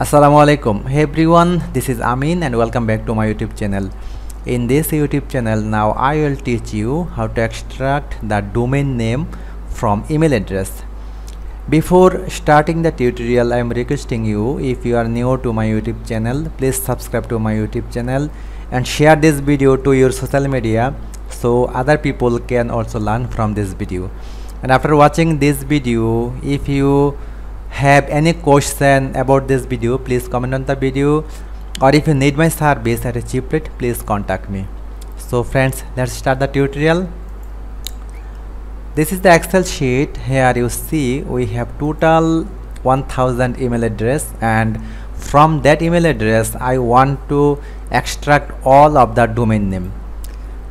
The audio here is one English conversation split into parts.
Assalamualaikum hey everyone this is Amin and welcome back to my YouTube channel. In this YouTube channel now I will teach you how to extract the domain name from email address. Before starting the tutorial I am requesting you if you are new to my YouTube channel please subscribe to my YouTube channel and share this video to your social media so other people can also learn from this video. And after watching this video if you have any question about this video please comment on the video. Or if you need my service at a cheap rate please contact me. So friends let's start the tutorial. This is the excel sheet. Here you see we have total 1000 email address. And from that email address i want to extract all of the domain name.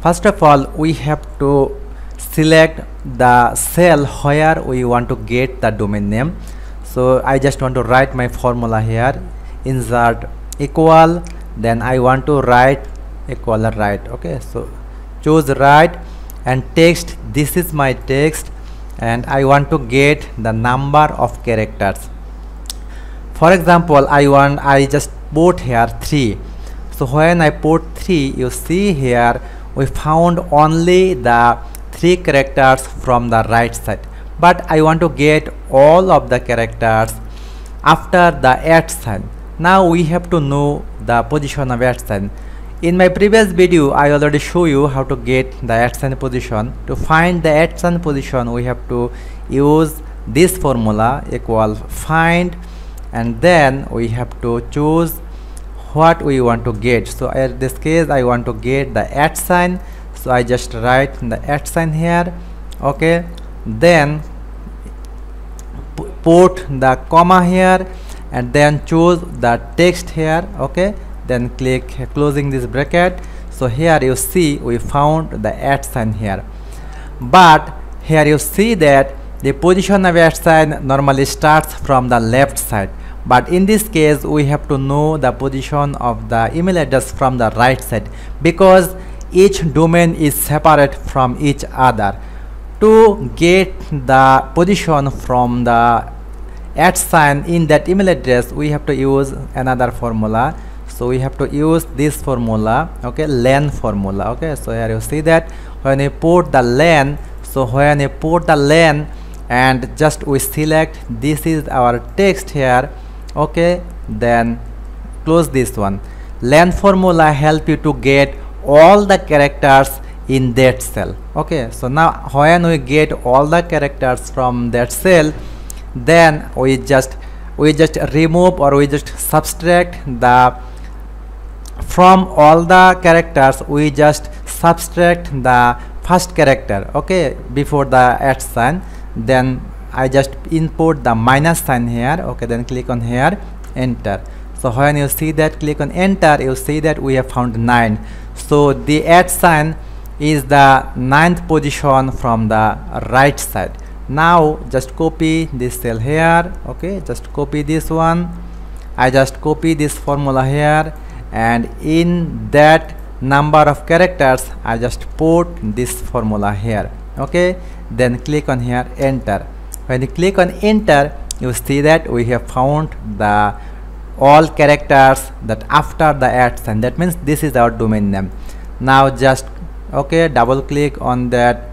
First of all we have to select the cell where we want to get the domain name so I just want to write my formula here. Insert equal then I want to write equal right okay? So choose right and text. This is my text and I want to get the number of characters. For example I want I just put here 3 so when I put 3 you see here we found only the 3 characters from the right side but I want to get all of the characters after the at sign now we have to know the position of at sign in my previous video I already show you how to get the at sign position. To find the at sign position we have to use this formula equal find and then we have to choose what we want to get. So in this case I want to get the at sign so I just write the at sign here okay? Then put the comma here and then choose the text here okay? Then click closing this bracket. So here you see we found the at sign here. But here you see that the position of at sign normally starts from the left side. But in this case we have to know the position of the email address from the right side because each domain is separate from each other to get the position from the at sign in that email address we have to use another formula. So we have to use this formula okay len formula okay. So here you see that when you put the len so when you put the len and just we select this is our text here okay then close this one. Len formula help you to get all the characters in that cell. Okay so now when we get all the characters from that cell then we just we just remove or we just subtract the from all the characters we just subtract the first character okay before the at sign. Then I just input the minus sign here okay then click on here enter. So when you see that click on enter you see that we have found 9 so the at sign is the ninth position from the right side. Now just copy this cell here okay? Just copy this one. I just copy this formula here. And in that number of characters I just put this formula here okay? Then click on here enter. When you click on enter you see that we have found the all characters that after the at sign that means this is our domain name. Now just okay double click on that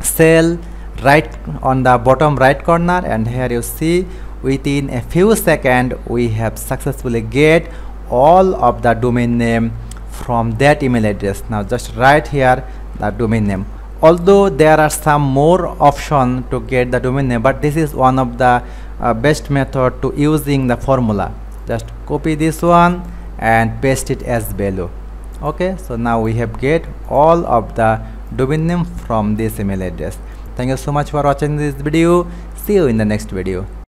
cell right on the bottom right corner and here you see within a few seconds we have successfully get all of the domain name from that email address. Now just write here the domain name. Although there are some more option to get the domain name but this is one of the uh, best method to using the formula. Just copy this one and paste it as below okay so now we have get all of the domain name from this email address. Thank you so much for watching this video. See you in the next video